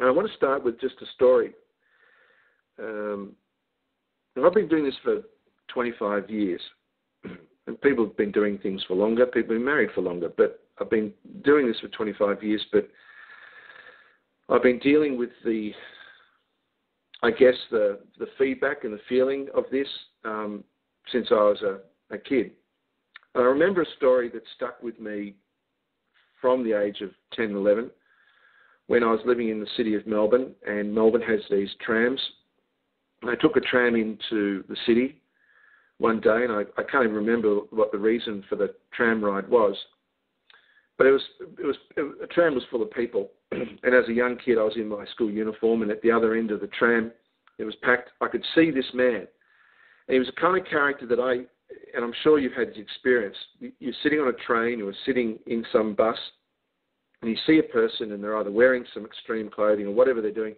I want to start with just a story. Um, I've been doing this for 25 years, and people have been doing things for longer. People have been married for longer, but I've been doing this for 25 years. But I've been dealing with the, I guess the the feedback and the feeling of this um, since I was a, a kid. And I remember a story that stuck with me from the age of 10, 11, when I was living in the city of Melbourne, and Melbourne has these trams. I took a tram into the city one day, and I, I can't even remember what the reason for the tram ride was. But it was it was it, a tram was full of people, and as a young kid, I was in my school uniform, and at the other end of the tram, it was packed. I could see this man, and he was the kind of character that I, and I'm sure you've had this experience. You're sitting on a train or sitting in some bus, and you see a person, and they're either wearing some extreme clothing or whatever they're doing,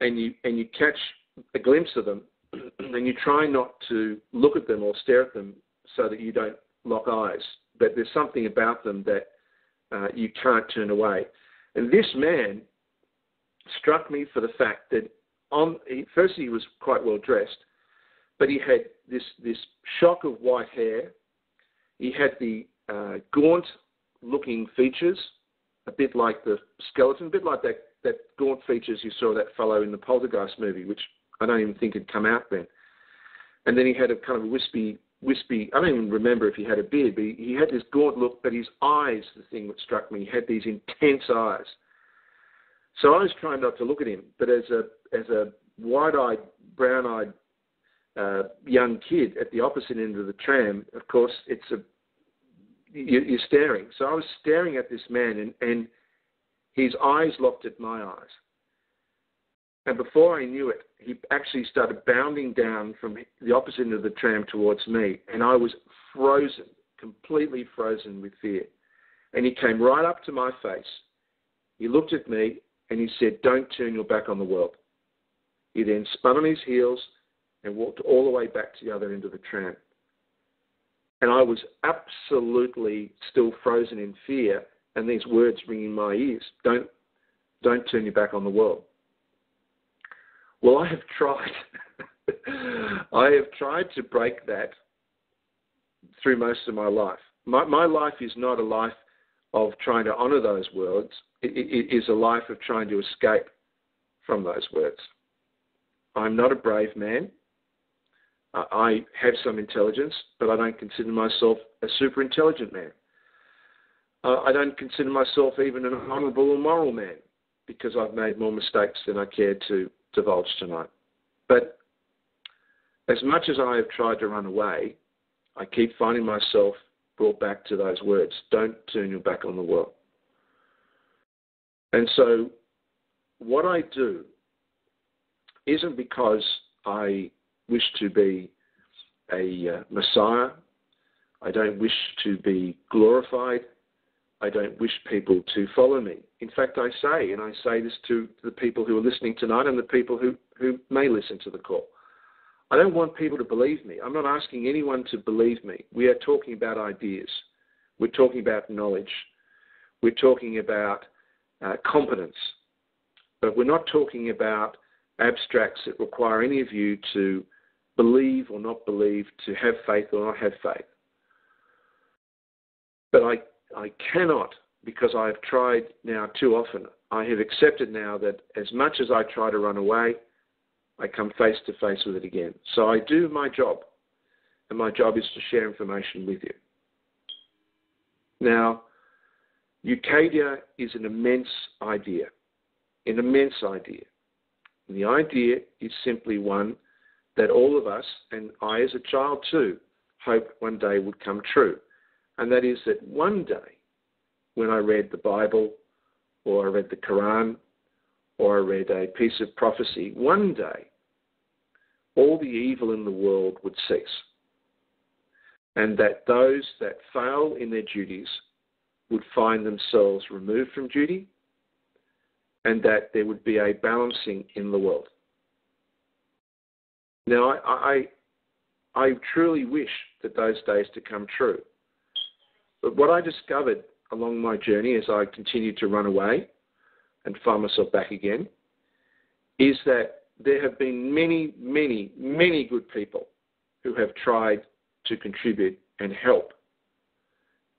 and you and you catch a glimpse of them, and you try not to look at them or stare at them so that you don't lock eyes. But there's something about them that uh, you can't turn away. And this man struck me for the fact that on he, first he was quite well dressed, but he had this this shock of white hair. He had the uh, gaunt looking features, a bit like the skeleton, a bit like that that gaunt features you saw that fellow in the Poltergeist movie, which I don't even think had come out then. And then he had a kind of a wispy, wispy. I don't even remember if he had a beard, but he, he had this gaunt look. But his eyes, the thing that struck me, he had these intense eyes. So I was trying not to look at him, but as a as a wide-eyed, brown-eyed uh, young kid at the opposite end of the tram, of course, it's a you're staring. So I was staring at this man, and, and his eyes locked at my eyes. And before I knew it, he actually started bounding down from the opposite end of the tram towards me. And I was frozen, completely frozen with fear. And he came right up to my face. He looked at me and he said, Don't turn your back on the world. He then spun on his heels and walked all the way back to the other end of the tram. And I was absolutely still frozen in fear, and these words ringing my ears Don't, don't turn your back on the world. Well, I have tried. I have tried to break that through most of my life. My, my life is not a life of trying to honour those words. It, it, it is a life of trying to escape from those words. I'm not a brave man. I have some intelligence, but I don't consider myself a super intelligent man. Uh, I don't consider myself even an honourable or moral man because I've made more mistakes than I care to divulge tonight. But as much as I have tried to run away, I keep finding myself brought back to those words don't turn your back on the world. And so, what I do isn't because I wish to be a uh, Messiah, I don't wish to be glorified, I don't wish people to follow me. In fact, I say, and I say this to the people who are listening tonight and the people who, who may listen to the call. I don't want people to believe me. I'm not asking anyone to believe me. We are talking about ideas. We're talking about knowledge. We're talking about uh, competence. But we're not talking about abstracts that require any of you to believe or not believe, to have faith or not have faith. But I I cannot, because I have tried now too often, I have accepted now that as much as I try to run away, I come face to face with it again. So I do my job, and my job is to share information with you. Now, Ucadia is an immense idea, an immense idea. And the idea is simply one that all of us, and I as a child too, hope one day would come true and that is that one day when I read the Bible or I read the Quran or I read a piece of prophecy, one day all the evil in the world would cease. And that those that fail in their duties would find themselves removed from duty and that there would be a balancing in the world. Now, I, I, I truly wish that those days to come true. But what I discovered along my journey as I continued to run away and find myself back again, is that there have been many, many, many good people who have tried to contribute and help.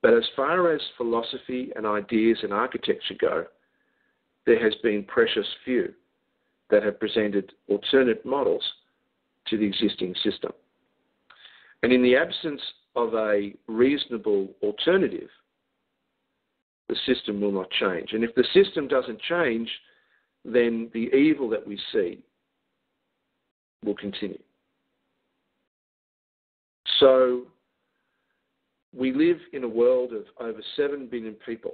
But as far as philosophy and ideas and architecture go, there has been precious few that have presented alternate models to the existing system. And in the absence of a reasonable alternative, the system will not change. And if the system doesn't change, then the evil that we see will continue. So we live in a world of over 7 billion people.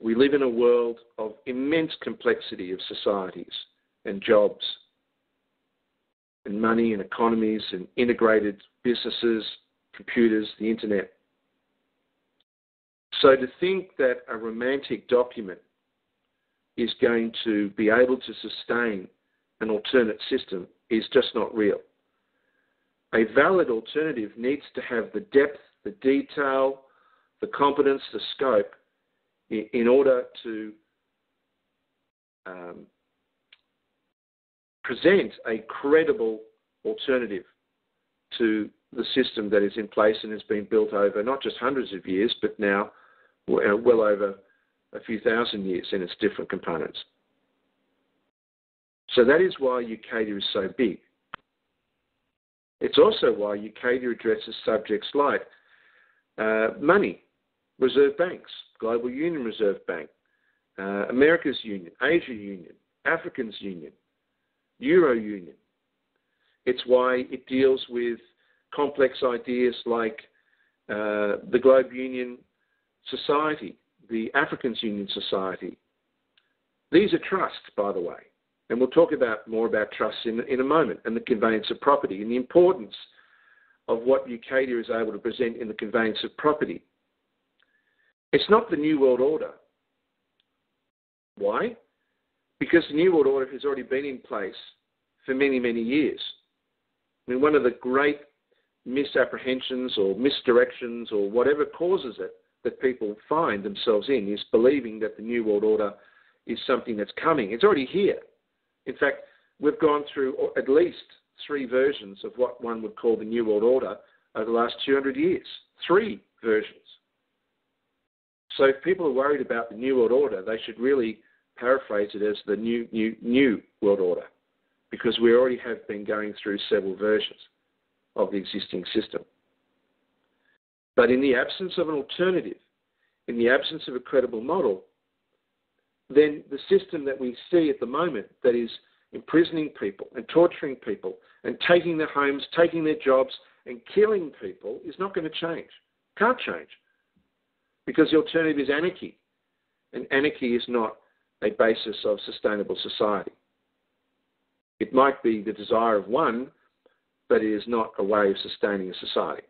We live in a world of immense complexity of societies and jobs and money and economies and integrated businesses, computers, the internet. So to think that a romantic document is going to be able to sustain an alternate system is just not real. A valid alternative needs to have the depth, the detail, the competence, the scope in, order to um, present a credible alternative to the system that is in place and has been built over not just hundreds of years, but now well over a few thousand years in its different components. So that is why Ucadia is so big. It's also why Ucadia addresses subjects like uh, money, reserve banks, Global Union Reserve Bank, uh, America's Union, Asia Union, Africans Union, Euro Union. It's why it deals with complex ideas like uh, the Globe Union Society, the Africans Union Society. These are trusts, by the way. And we'll talk about more about trusts in, in a moment and the conveyance of property and the importance of what Ucadia is able to present in the conveyance of property. It's not the New World Order. Why? Because the New World Order has already been in place for many, many years. I mean, one of the great misapprehensions or misdirections or whatever causes it that people find themselves in is believing that the New World Order is something that's coming. It's already here. In fact, we've gone through at least three versions of what one would call the New World Order over the last 200 years. Three versions. So if people are worried about the New World Order, they should really paraphrase it as the new, new, new World Order, because we already have been going through several versions of the existing system. But in the absence of an alternative, in the absence of a credible model, then the system that we see at the moment that is imprisoning people and torturing people and taking their homes, taking their jobs, and killing people is not going to change. Can't change. Because the alternative is anarchy. And anarchy is not a basis of sustainable society. It might be the desire of one, but it is not a way of sustaining a society.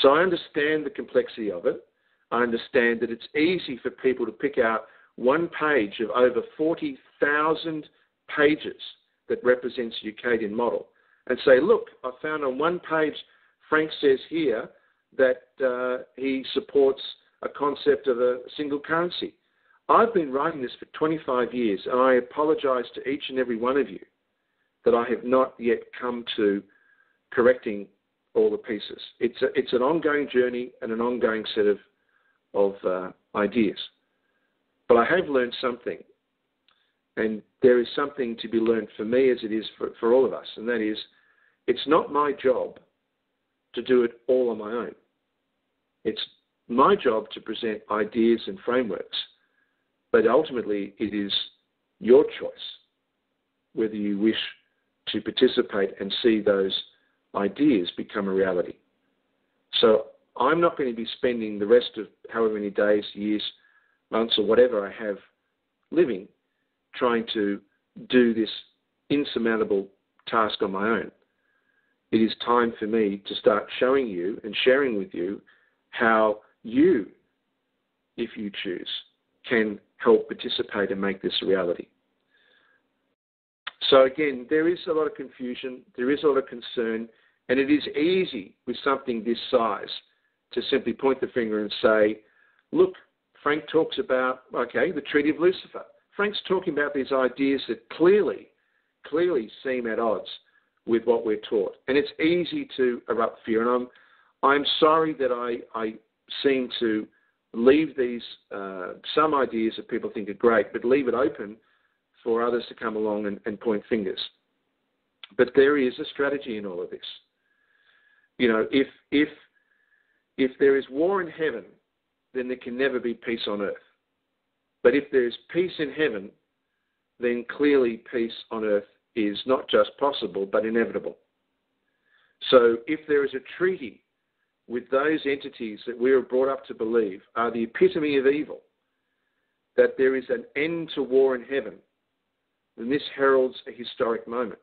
So I understand the complexity of it. I understand that it's easy for people to pick out one page of over 40,000 pages that represents the Ucadian model and say, look, I found on one page, Frank says here that uh, he supports a concept of a single currency. I've been writing this for 25 years, and I apologize to each and every one of you that I have not yet come to correcting all the pieces. It's, a, it's an ongoing journey and an ongoing set of, of uh, ideas. But I have learned something, and there is something to be learned for me as it is for, for all of us, and that is it's not my job to do it all on my own. It's my job to present ideas and frameworks, but ultimately it is your choice whether you wish to participate and see those ideas become a reality. So I'm not going to be spending the rest of however many days, years, months, or whatever I have living trying to do this insurmountable task on my own. It is time for me to start showing you and sharing with you how you, if you choose, can help participate and make this a reality. So again, there is a lot of confusion, there is a lot of concern, and it is easy with something this size to simply point the finger and say, look, Frank talks about, okay, the Treaty of Lucifer. Frank's talking about these ideas that clearly, clearly seem at odds with what we're taught. And it's easy to erupt fear. And I'm, I'm sorry that I, I seem to leave these, uh, some ideas that people think are great, but leave it open for others to come along and, and point fingers. But there is a strategy in all of this. You know, if, if, if there is war in heaven, then there can never be peace on earth. But if there is peace in heaven, then clearly peace on earth is not just possible, but inevitable. So if there is a treaty with those entities that we are brought up to believe are the epitome of evil, that there is an end to war in heaven, then this heralds a historic moment.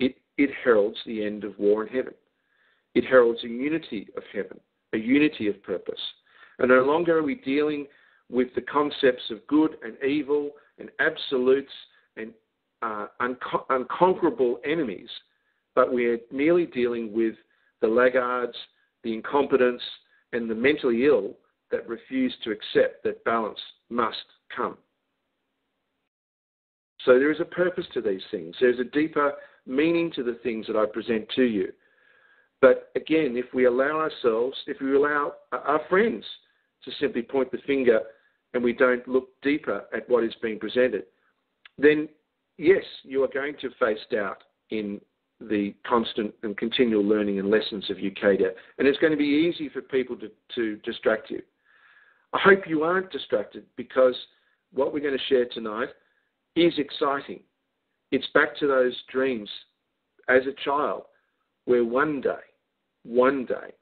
It, it heralds the end of war in heaven. It heralds a unity of heaven, a unity of purpose. And no longer are we dealing with the concepts of good and evil and absolutes and uh, unco- unconquerable enemies, but we're merely dealing with the laggards, the incompetents, and the mentally ill that refuse to accept that balance must come. So there is a purpose to these things. There's a deeper meaning to the things that I present to you. But again, if we allow ourselves, if we allow our friends to simply point the finger and we don't look deeper at what is being presented, then yes, you are going to face doubt in the constant and continual learning and lessons of Ucadia. And it's going to be easy for people to, to distract you. I hope you aren't distracted because what we're going to share tonight is exciting. It's back to those dreams as a child where one day, one day,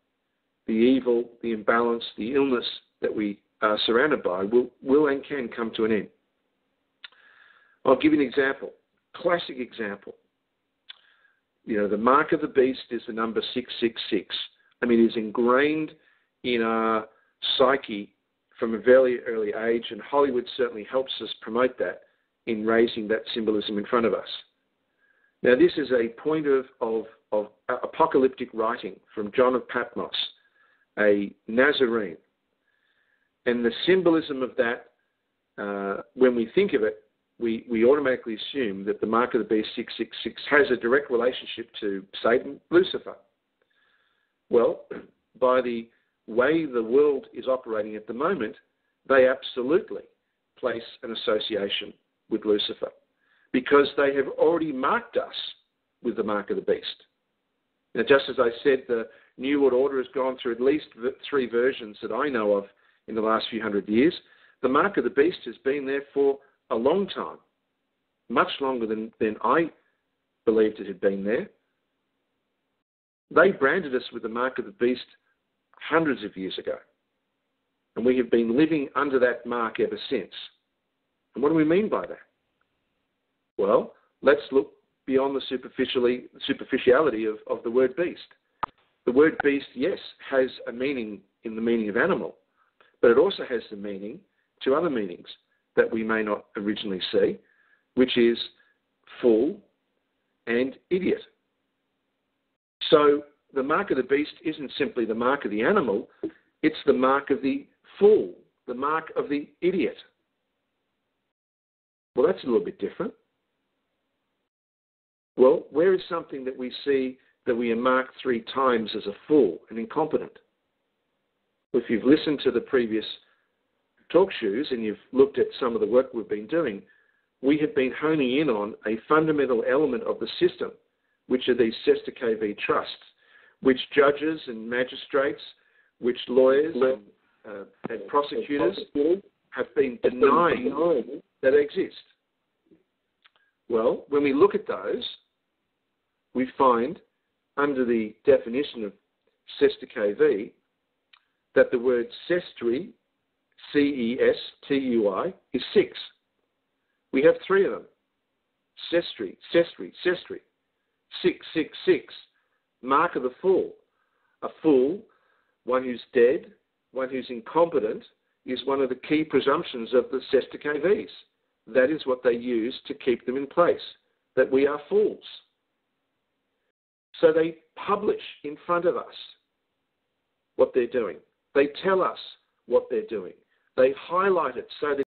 the evil, the imbalance, the illness that we are surrounded by will, will and can come to an end. I'll give you an example, classic example. You know, the mark of the beast is the number 666. I mean, it is ingrained in our psyche from a very early age, and Hollywood certainly helps us promote that in raising that symbolism in front of us. Now, this is a point of, of, of apocalyptic writing from John of Patmos, a Nazarene. And the symbolism of that, uh, when we think of it, we, we automatically assume that the mark of the beast 666 has a direct relationship to Satan, Lucifer. Well, by the way the world is operating at the moment, they absolutely place an association with Lucifer because they have already marked us with the mark of the beast. Now, just as I said, the New World Order has gone through at least three versions that I know of in the last few hundred years. The mark of the beast has been there for a long time, much longer than, than I believed it had been there. They branded us with the mark of the beast hundreds of years ago. And we have been living under that mark ever since. And what do we mean by that? Well, let's look beyond the superficially, superficiality of, of the word beast. The word beast, yes, has a meaning in the meaning of animal, but it also has the meaning, to other meanings that we may not originally see, which is fool and idiot. So the mark of the beast isn't simply the mark of the animal, it's the mark of the fool, the mark of the idiot. Well, that's a little bit different. Well, where is something that we see that we are marked three times as a fool and incompetent? If you've listened to the previous talk shoes and you've looked at some of the work we've been doing, we have been honing in on a fundamental element of the system, which are these Que Vie trusts, which judges and magistrates, which lawyers and, uh, and prosecutors have been denying that exist. Well, when we look at those, we find under the definition of Que Vie that the word cestui, C E S T U I, is six. We have three of them. Cestui. Six, six, six. Mark of the fool. A fool, one who's dead, one who's incompetent, is one of the key presumptions of the Que Vies. That is what they use to keep them in place, that we are fools. So they publish in front of us what they're doing. They tell us what they're doing. They highlight it so that